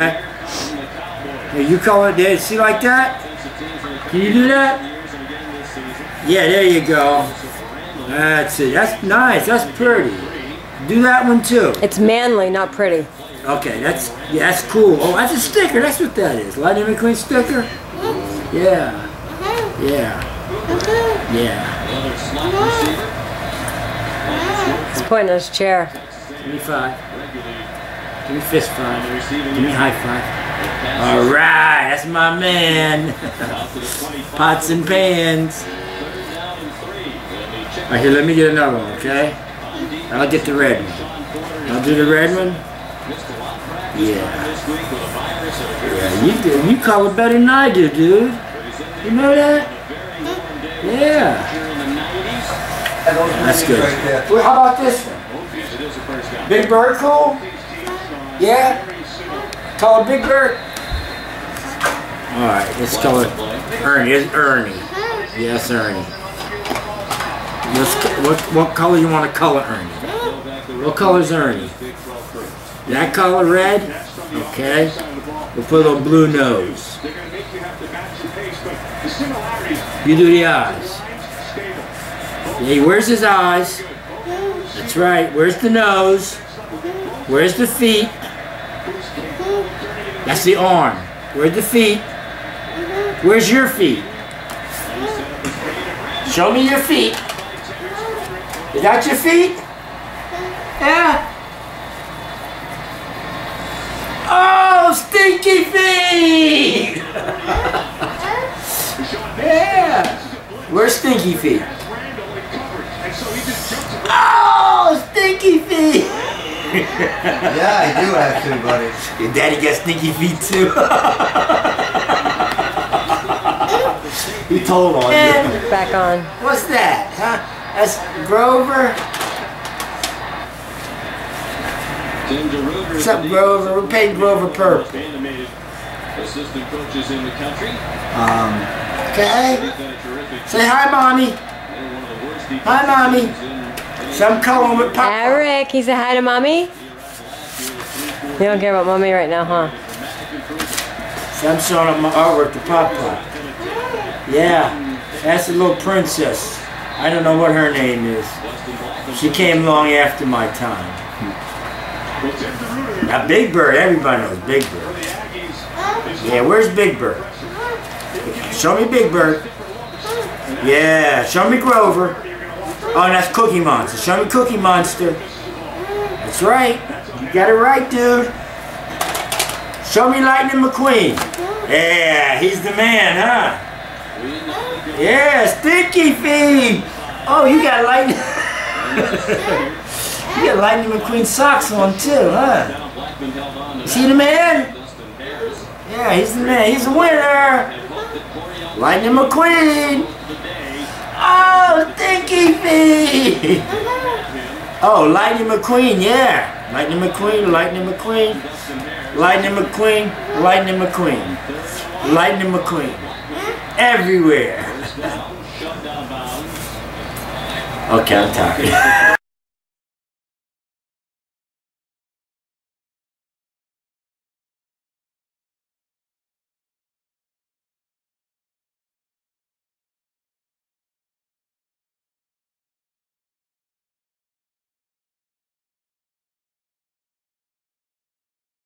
Hey, you call it, see like that? Can you do that? Yeah, there you go. That's it. That's nice. That's pretty. Do that one too. It's manly, not pretty. Okay, that's yeah, that's cool. Oh, that's a sticker. That's what that is. Lightning McQueen sticker. Yeah. Yeah. Yeah. He's pointing at his chair. Give me five. Give me fist five. Give me high five. All right, that's my man. Pots and pans. All right, here, let me get another one, okay? I'll get the red one. I'll do the red one. Yeah. Yeah, you do. You color better than I do, dude. You know that? Yeah. That's good. Well, how about this one? Big Bird cool? Yeah? Color Big Bird? Alright, let's color Ernie. It's Ernie. Yes, Ernie. Let's, what, what color you want to color Ernie? What color is Ernie? That color red? Okay. We'll put a blue nose. You do the eyes. Yeah, where's his eyes? That's right. Where's the nose? Where's the feet? That's the arm. Where's the feet? Where's your feet? Show me your feet. Is that your feet? Yeah. Oh, stinky feet! yeah. Where's stinky feet? Oh, stinky feet! yeah, I do have two, buddy. Your daddy got stinky feet too. he told on And you. back on. What's that? Huh? That's Grover. What's up, Grover? We paid Grover purple. Assistant coaches in the country. Um, Okay. Say hi, mommy. Hi, mommy. Some color with pop. Eric, he said hi to mommy. You don't care about mommy right now, huh? Some showing up my artwork to Pop Pop. Yeah, that's a little princess. I don't know what her name is. She came long after my time. Now Big Bird, everybody knows Big Bird. Yeah, where's Big Bird? Show me Big Bird. Yeah, show me Grover. Oh, and that's Cookie Monster. Show me Cookie Monster. That's right. You got it right, dude. Show me Lightning McQueen. Yeah, he's the man, huh? Yeah, Stinky Feet. Oh, you got Lightning. you got Lightning McQueen socks on too, huh? Is he the man? Yeah, he's the man. He's the winner. Lightning McQueen. Oh, Stinky Feet. Oh, Lightning McQueen, yeah. Lightning McQueen, Lightning McQueen. Lightning McQueen, Lightning McQueen. Lightning McQueen. Everywhere. Okay, I'm tired.